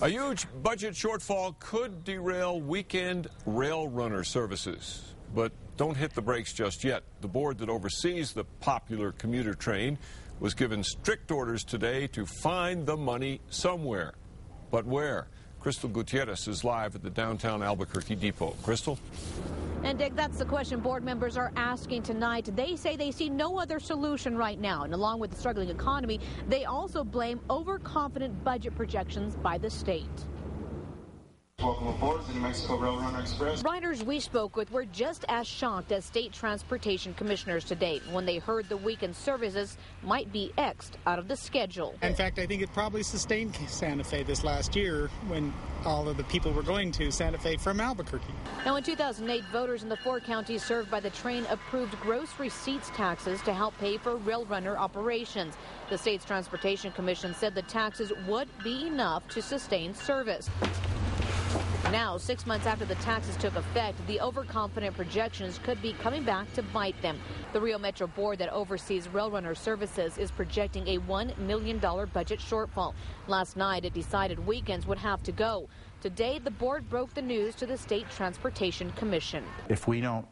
A huge budget shortfall could derail weekend rail runner services. But don't hit the brakes just yet. The board that oversees the popular commuter train was given strict orders today to find the money somewhere. But where? Crystal Gutierrez is live at the downtown Albuquerque depot. Crystal? And Dick, that's the question board members are asking tonight. They say they see no other solution right now. And along with the struggling economy, they also blame overconfident budget projections by the state. Welcome aboard the New Mexico Rail Runner Express. Riders we spoke with were just as shocked as state transportation commissioners today when they heard the weekend services might be Xed out of the schedule. In fact, I think it probably sustained Santa Fe this last year when all of the people were going to Santa Fe from Albuquerque. Now, in 2008, voters in the four counties served by the train approved gross receipts taxes to help pay for rail runner operations. The state's Transportation Commission said the taxes would be enough to sustain service. Now, six months after the taxes took effect, the overconfident projections could be coming back to bite them. The Rio Metro Board that oversees rail runner services is projecting a $1 million budget shortfall. Last night, it decided weekends would have to go. Today, the board broke the news to the State Transportation Commission. If we don't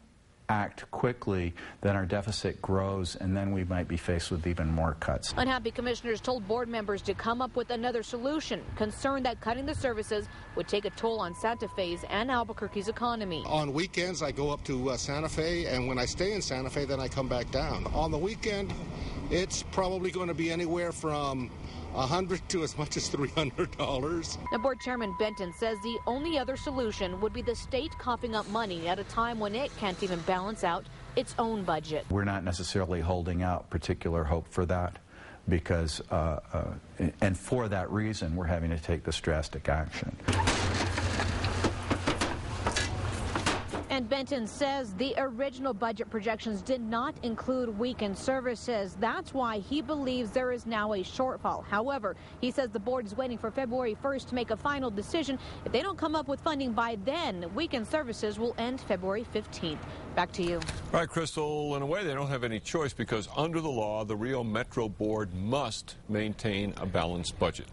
act quickly, then our deficit grows, and then we might be faced with even more cuts. Unhappy commissioners told board members to come up with another solution, concerned that cutting the services would take a toll on Santa Fe's and Albuquerque's economy. On weekends, I go up to uh, Santa Fe, and when I stay in Santa Fe, then I come back down. On the weekend, it's probably going to be anywhere from 100 to as much as $300. The board chairman Benton says the only other solution would be the state coughing up money at a time when it can't even balance out its own budget. We're not necessarily holding out particular hope for that because, uh, uh, and for that reason, we're having to take this drastic action. And Benton says the original budget projections did not include weekend services. That's why he believes there is now a shortfall. However, he says the board is waiting for February 1st to make a final decision. If they don't come up with funding by then, weekend services will end February 15th. Back to you. All right, Crystal, in a way, they don't have any choice because under the law, the Rio Metro Board must maintain a balanced budget.